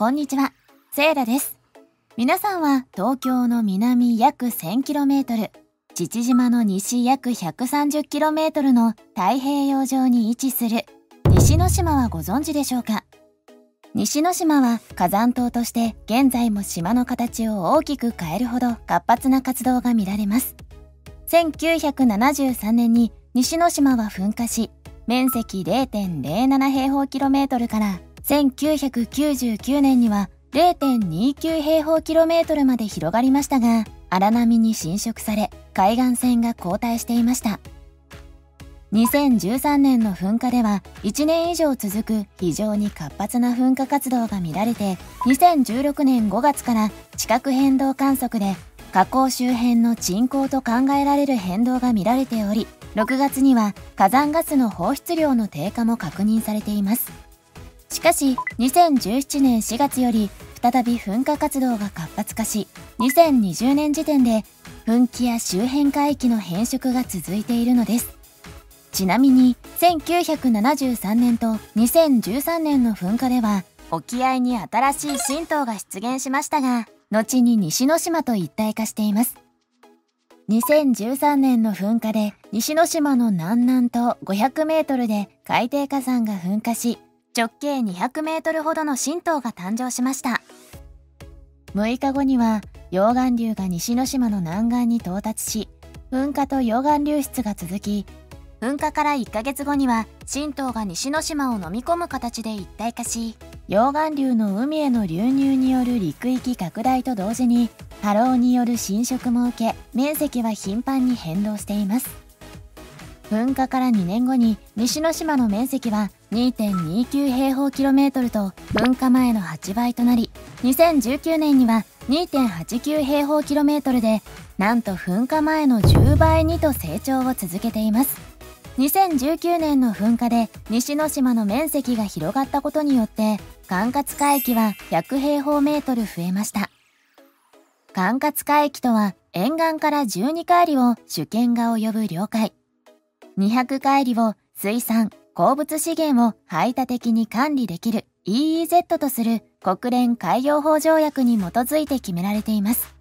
こんにちは。セイラです。皆さんは東京の南約 1000km、父島の西約 130km の太平洋上に位置する西之島はご存知でしょうか？西之島は火山島として現在も島の形を大きく変えるほど活発な活動が見られます。1973年に西之島は噴火し、面積0.07平方キロメートルから1999年には0.29平方キロメートルまで広がりましたが、荒波に侵食され、海岸線が後退していました。2013年の噴火では1年以上続く非常に活発な噴火活動が見られて2016年5月から地殻変動観測で火口周辺の沈降と考えられる変動が見られており6月には火山ガスの放出量の低下も確認されていますしかし2017年4月より再び噴火活動が活発化し2020年時点で噴気や周辺海域の変色が続いているのです。ちなみに1973年と2013年の噴火では沖合に新しい神道が出現しましたが後に西之島と一体化しています。2013年の噴火で西之島の南南東500メートルで海底火山が噴火し直径200メートルほどの神道が誕生しました。6日後には溶岩流が西之島の南岸に到達し噴火と溶岩流出が続き噴火から1ヶ月後には神道が西之島を飲み込む形で一体化し溶岩流の海への流入による陸域拡大と同時に波浪による侵食も受け面積は頻繁に変動しています。噴火から2年後に西之島の面積は2.29平方キロメートルと噴火前の8倍となり2019年には2.89平方キロメートルでなんと噴火前の10倍にと成長を続けています。2019年の噴火で西之島の面積が広がったことによって管轄海域は100平方メートル増えました。管轄海域とは沿岸から12海里を主権が及ぶ領海。200海里を水産鉱物資源を排他的に管理できる EEZ とする国連海洋法条約に基づいて決められています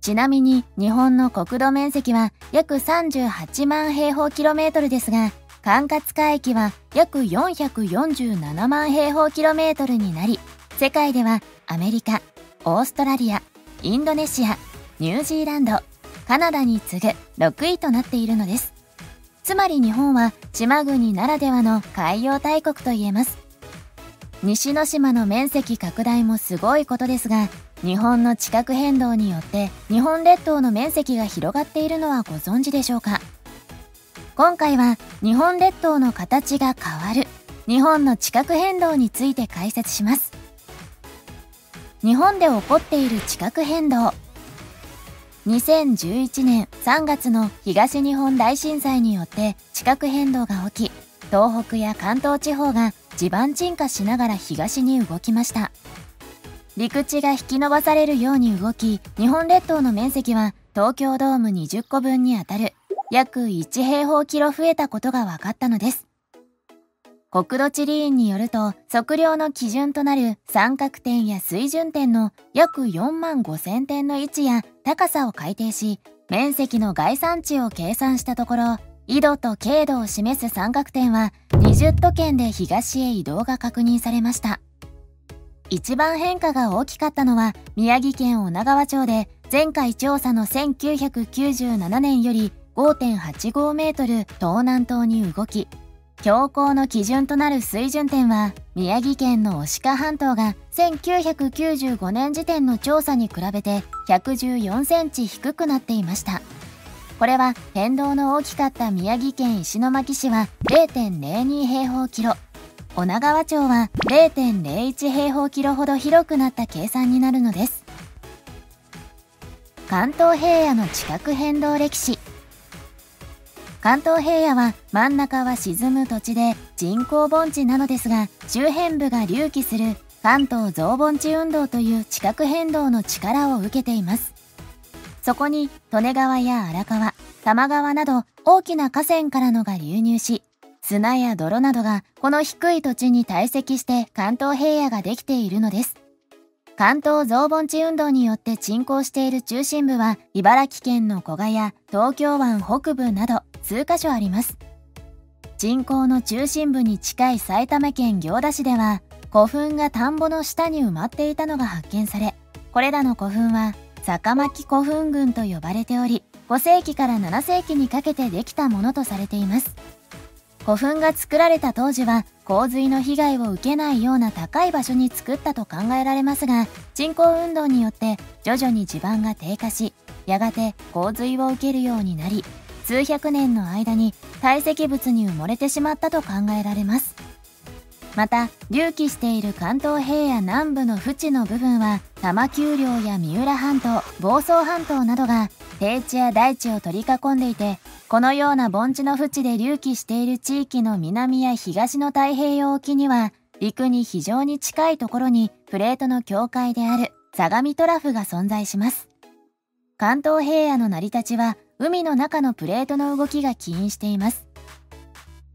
ちなみに日本の国土面積は約38万平方キロメートルですが、管轄海域は約447万平方キロメートルになり、世界ではアメリカ、オーストラリア、インドネシア、ニュージーランド、カナダに次ぐ6位となっているのです。つまり日本は島国ならではの海洋大国と言えます。西之島の面積拡大もすごいことですが、日本の地殻変動によって日本列島の面積が広がっているのはご存知でしょうか？今回は日本列島の形が変わる日本の地殻変動について解説します。日本で起こっている地殻変動。2011年3月の東日本大震災によって地殻変動が起き東北や関東地方が地盤沈下しながら東に動きました陸地が引き伸ばされるように動き、日本列島の面積は東京ドーム20個分にあたる約1平方キロ増えたことが分かったのです。国土地理院によると、測量の基準となる三角点や水準点の約4万5千点の位置や高さを改定し、面積の概算値を計算したところ、緯度と経度を示す三角点は20都県で東へ移動が確認されました。一番変化が大きかったのは宮城県女川町で前回調査の1997年より5.85メートル東南東に動き標高の基準となる水準点は宮城県の牡鹿半島が1995年時点の調査に比べて114センチ低くなっていました。これは変動の大きかった宮城県石巻市は0.02平方キロ。女川町は0.01平方キロほど広くなった計算になるのです。関東平野の地殻変動歴史。関東平野は真ん中は沈む土地で人工盆地なのですが周辺部が隆起する関東増盆地運動という地殻変動の力を受けていますそこに利根川や荒川多摩川など大きな河川からのが流入し砂や泥などがこの低い土地に堆積して関東平野ができているのです。関東増盆地運動によって沈降している中心部は茨城県の古賀や東京湾北部など数カ所あります。人口の中心部に近い埼玉県行田市では古墳が田んぼの下に埋まっていたのが発見されこれらの古墳は坂巻古墳群と呼ばれており5世紀から7世紀にかけてできたものとされています古墳が作られた当時は洪水の被害を受けないような高い場所に作ったと考えられますが人口運動によって徐々に地盤が低下しやがて洪水を受けるようになり数百年の間に堆積物に埋もれてしまったと考えられます。また隆起している関東平野南部の淵の部分は多摩丘陵や三浦半島房総半島などが低地や大地を取り囲んでいてこのような盆地の淵で隆起している地域の南や東の太平洋沖には陸に非常に近いところにプレートの境界である相模トラフが存在します関東平野の成り立ちは海の中のプレートの動きが起因しています。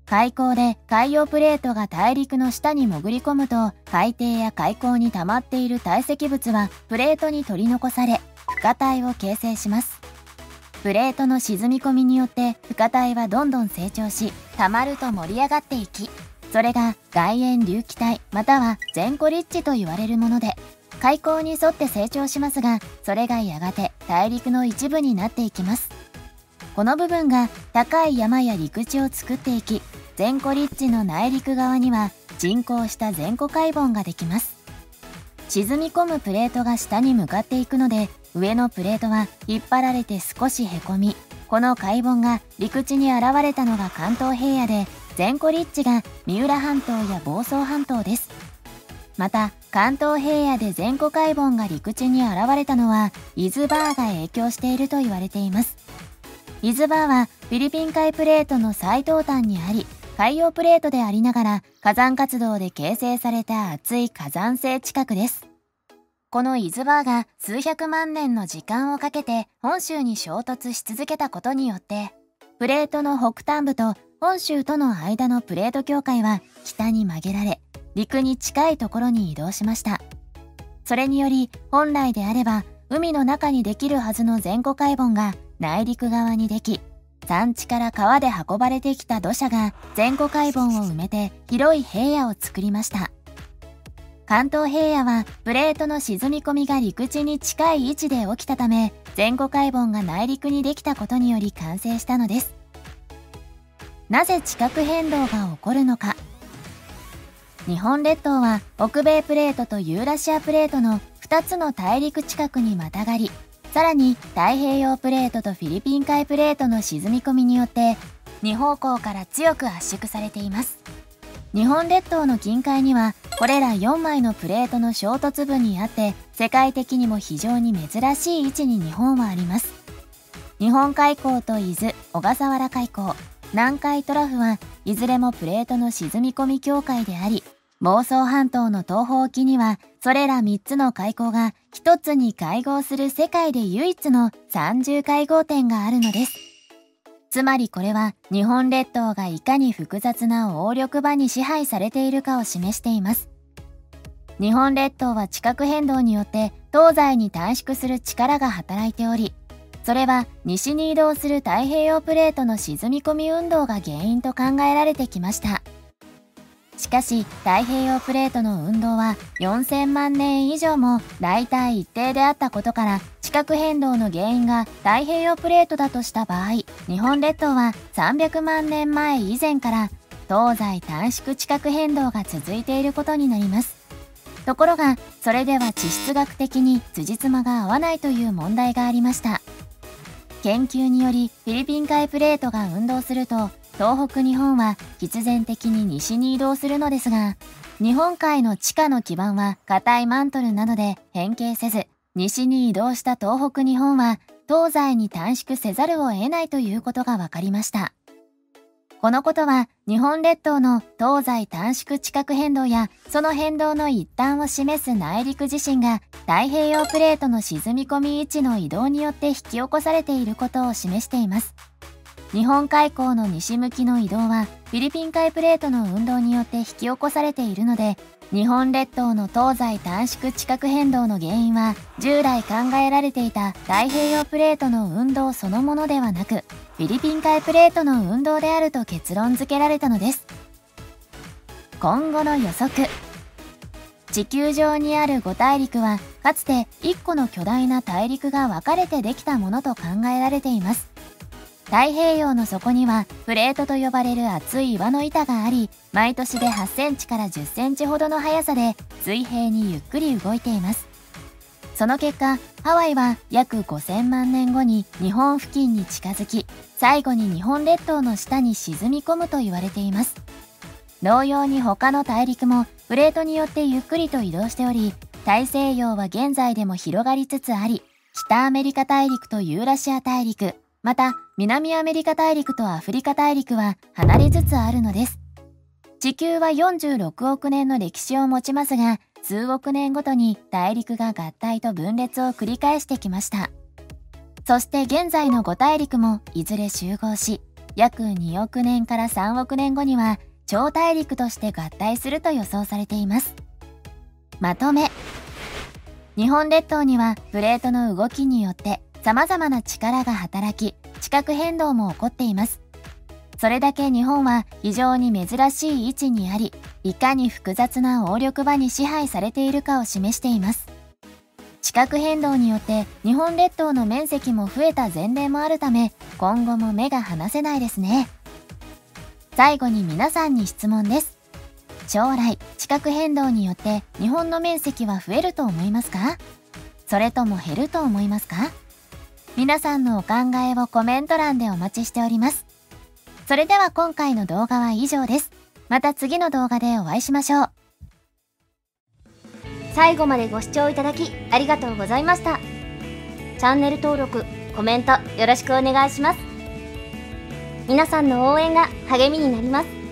海溝で海洋プレートが大陸の下に潜り込むと海底や海溝に溜まっている堆積物はプレートに取り残され深体を形成します。プレートの沈み込みによって深体はどんどん成長し溜まると盛り上がっていきそれが外縁隆起体または全固立地と言われるもので海溝に沿って成長しますがそれがやがて大陸の一部になっていきます。この部分が高い山や陸地を作っていき全湖立地の内陸側には人工した全湖海盆ができます沈み込むプレートが下に向かっていくので上のプレートは引っ張られて少しへこみこの海盆が陸地に現れたのが関東平野で全湖立地が三浦半島や房総半島です。また関東平野で全湖海盆が陸地に現れたのは伊豆バーが影響していると言われています。伊豆バーはフィリピン海プレートの最東端にあり、海洋プレートでありながら火山活動で形成された厚い火山性地殻です。この伊豆バーが数百万年の時間をかけて本州に衝突し続けたことによって、プレートの北端部と本州との間のプレート境界は北に曲げられ、陸に近いところに移動しました。それにより本来であれば海の中にできるはずの全湖海盆が内陸側にでき山地から川で運ばれてきた土砂が全湖海盆を埋めて広い平野を作りました。関東平野はプレートの沈み込みが陸地に近い位置で起きたため全湖海盆が内陸にできたことにより完成したのです。なぜ地殻変動が起こるのか。日本列島は北米プレートとユーラシアプレートの2つの大陸近くにまたがりさらに太平洋プレートとフィリピン海プレートの沈み込みによって2方向から強く圧縮されています。日本列島の近海にはこれら4枚のプレートの衝突部にあって世界的にも非常に珍しい位置に日本はあります。日本海溝と伊豆小笠原海溝南海トラフはいずれもプレートの沈み込み境界であり房総半島の東方沖にはそれら3つの海溝が1つに会合する世界で唯一の三重会合点があるのです。つまりこれは日本列島がいかに複雑な横力場に支配されているかを示しています。日本列島は地殻変動によって東西に短縮する力が働いており、それは西に移動する太平洋プレートの沈み込み運動が原因と考えられてきました。しかし太平洋プレートの運動は4000万年以上も大体一定であったことから地殻変動の原因が太平洋プレートだとした場合日本列島は300万年前以前から東西短縮地殻変動が続いていることになります。ところがそれでは地質学的に辻褄が合わないという問題がありました。研究によりフィリピン海プレートが運動すると東北日本は必然的に西に移動するのですが、日本海の地下の基盤は硬いマントルなどで変形せず、西に移動した東北日本は東西に短縮せざるを得ないということが分かりました。このことは日本列島の東西短縮地殻変動やその変動の一端を示す内陸地震が太平洋プレートの沈み込み位置の移動によって引き起こされていることを示しています。日本海溝の西向きの移動はフィリピン海プレートの運動によって引き起こされているので日本列島の東西短縮地殻変動の原因は従来考えられていた太平洋プレートの運動そのものではなくフィリピン海プレートの運動であると結論付けられたのです。今後の予測。地球上にある5大陸はかつて1個の巨大な大陸が分かれてできたものと考えられています。太平洋の底にはプレートと呼ばれる厚い岩の板があり毎年で8センチから10センチほどの速さで水平にゆっくり動いています。その結果ハワイは約5000万年後に日本付近に近づき最後に日本列島の下に沈み込むと言われています。同様に他の大陸もプレートによってゆっくりと移動しており大西洋は現在でも広がりつつあり北アメリカ大陸とユーラシア大陸また南アメリカ大陸とアフリカ大陸は離れつつあるのです。地球は46億年の歴史を持ちますが数億年ごとに大陸が合体と分裂を繰り返してきました。そして現在の5大陸もいずれ集合し約2億年から3億年後には超大陸として合体すると予想されています。まとめ。日本列島にはプレートの動きによって様々な力が働き、地殻変動も起こっています。それだけ日本は非常に珍しい位置にあり、いかに複雑な応力場に支配されているかを示しています。地殻変動によって日本列島の面積も増えた前例もあるため、今後も目が離せないですね。最後に皆さんに質問です。将来、地殻変動によって日本の面積は増えると思いますか？それとも減ると思いますか？皆さんのお考えをコメント欄でお待ちしております。それでは今回の動画は以上です。また次の動画でお会いしましょう。最後までご視聴いただきありがとうございました。チャンネル登録、コメントよろしくお願いします。皆さんの応援が励みになります。